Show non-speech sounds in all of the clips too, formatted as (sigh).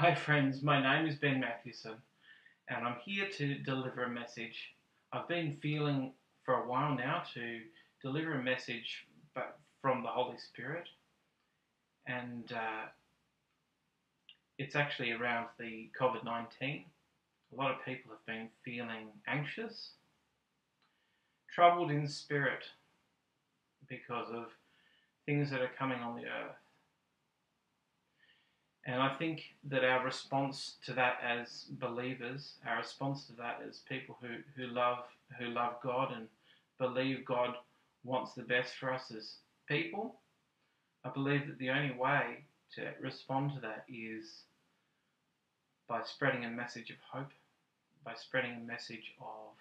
Hi, friends. My name is Ben Mathewson, and I'm here to deliver a message. I've been feeling for a while now to deliver a message from the Holy Spirit, and uh, it's actually around the COVID 19. A lot of people have been feeling anxious, troubled in spirit because of things that are coming on the earth. And I think that our response to that as believers, our response to that as people who, who love who love God and believe God wants the best for us as people, I believe that the only way to respond to that is by spreading a message of hope, by spreading a message of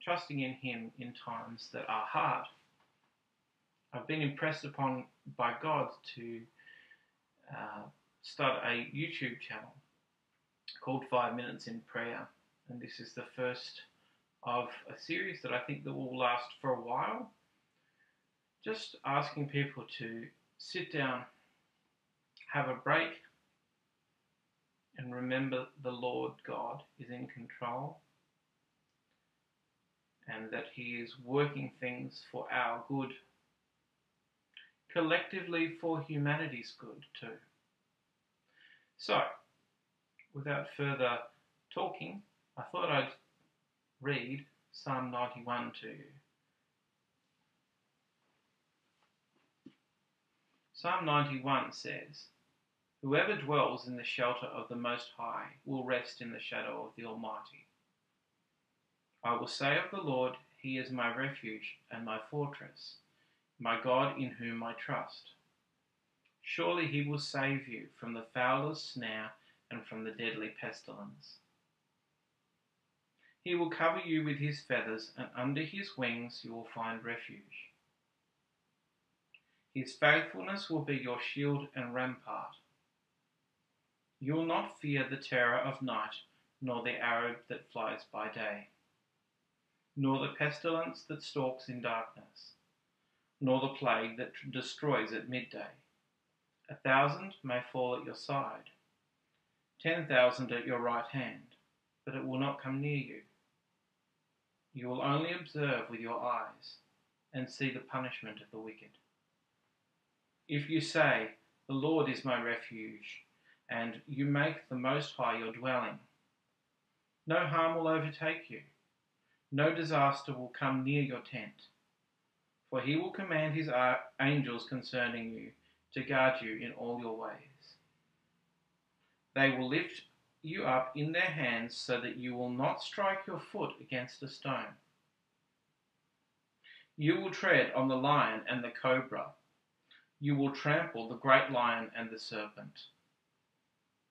trusting in Him in times that are hard. I've been impressed upon by God to uh, start a YouTube channel called Five Minutes in Prayer, and this is the first of a series that I think that will last for a while. Just asking people to sit down, have a break, and remember the Lord God is in control and that He is working things for our good collectively for humanity's good too. So, without further talking, I thought I'd read Psalm 91 to you. Psalm 91 says, Whoever dwells in the shelter of the Most High will rest in the shadow of the Almighty. I will say of the Lord, He is my refuge and my fortress my God in whom I trust. Surely he will save you from the fowler's snare and from the deadly pestilence. He will cover you with his feathers, and under his wings you will find refuge. His faithfulness will be your shield and rampart. You will not fear the terror of night, nor the arrow that flies by day, nor the pestilence that stalks in darkness nor the plague that destroys at midday. A thousand may fall at your side, ten thousand at your right hand, but it will not come near you. You will only observe with your eyes and see the punishment of the wicked. If you say, The Lord is my refuge, and you make the Most High your dwelling, no harm will overtake you, no disaster will come near your tent for he will command his angels concerning you to guard you in all your ways. They will lift you up in their hands so that you will not strike your foot against a stone. You will tread on the lion and the cobra. You will trample the great lion and the serpent.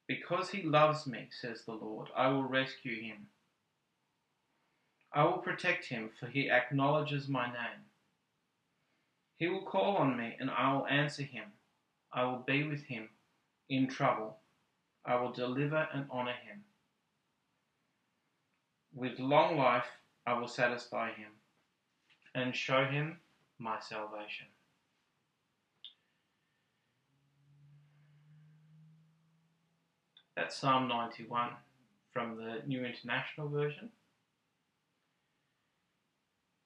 Because he loves me, says the Lord, I will rescue him. I will protect him, for he acknowledges my name. He will call on me, and I will answer him. I will be with him in trouble. I will deliver and honor him. With long life I will satisfy him and show him my salvation. That's Psalm 91 from the New International Version.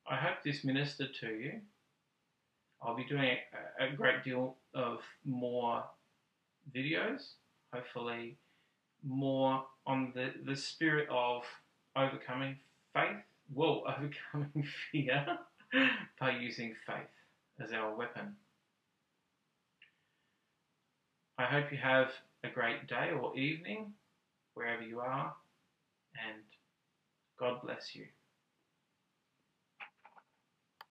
I hope this ministered to you. I'll be doing a, a great deal of more videos, hopefully more on the, the spirit of overcoming faith, well, (laughs) overcoming fear (laughs) by using faith as our weapon. I hope you have a great day or evening, wherever you are, and God bless you.